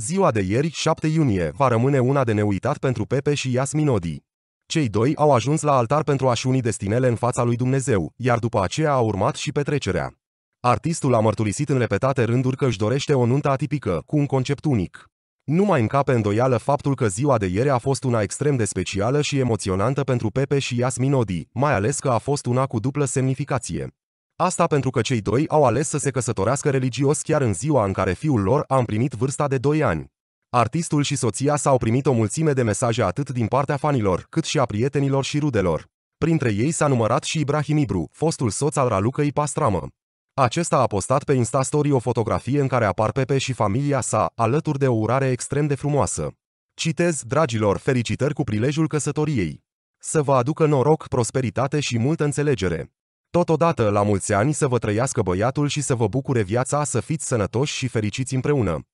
Ziua de ieri, 7 iunie, va rămâne una de neuitat pentru Pepe și Yasmin Odi. Cei doi au ajuns la altar pentru a-și uni destinele în fața lui Dumnezeu, iar după aceea a urmat și petrecerea. Artistul a mărturisit în repetate rânduri că își dorește o nuntă atipică, cu un concept unic. Nu mai încape îndoială faptul că ziua de ieri a fost una extrem de specială și emoționantă pentru Pepe și Yasmin Odi, mai ales că a fost una cu dublă semnificație. Asta pentru că cei doi au ales să se căsătorească religios chiar în ziua în care fiul lor a împlinit vârsta de 2 ani. Artistul și soția s-au primit o mulțime de mesaje atât din partea fanilor, cât și a prietenilor și rudelor. Printre ei s-a numărat și Ibrahim Ibru, fostul soț al Ralucăi Pastramă. Acesta a postat pe Instastory o fotografie în care apar Pepe și familia sa, alături de o urare extrem de frumoasă. Citez, dragilor, felicitări cu prilejul căsătoriei. Să vă aducă noroc, prosperitate și multă înțelegere. Totodată, la mulți ani să vă trăiască băiatul și să vă bucure viața, să fiți sănătoși și fericiți împreună.